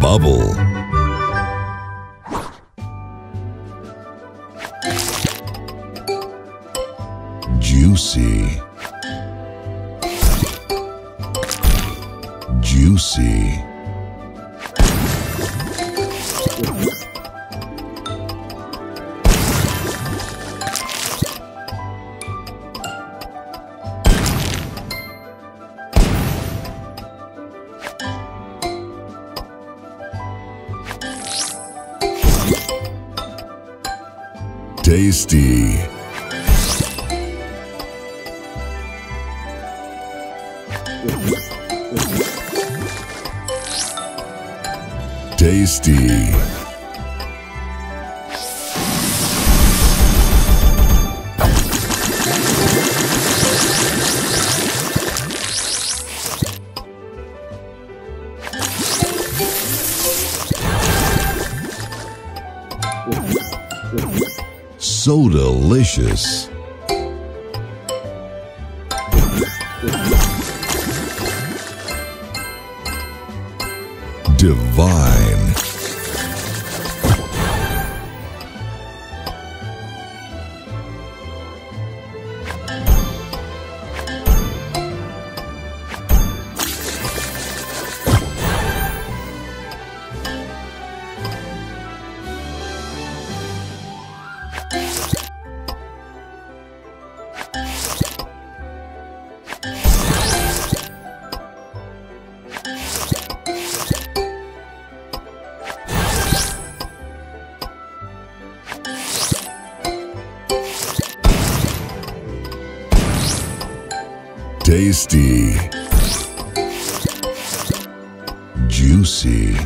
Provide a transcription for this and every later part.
Bubble. Juicy. Juicy. Tasty. Tasty. So delicious. Divine. Tasty. Juicy.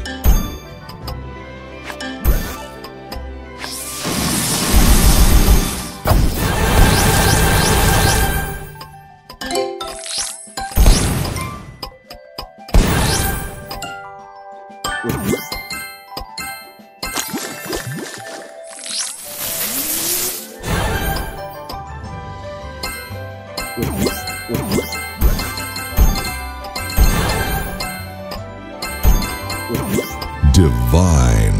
Divine.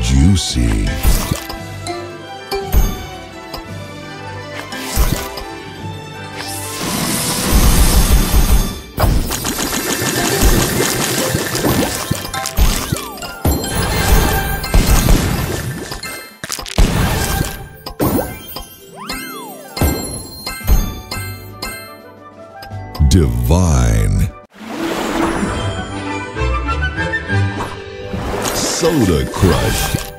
Juicy. Divine. Soda Crush.